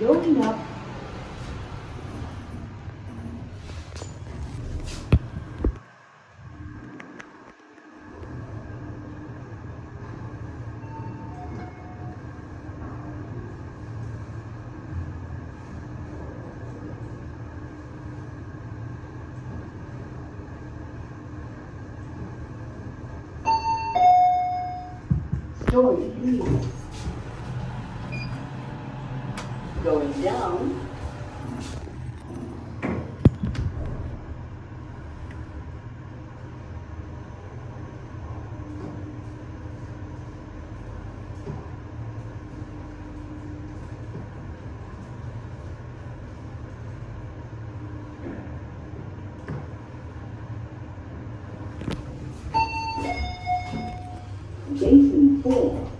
Going up. Story three going down. Jason Ford.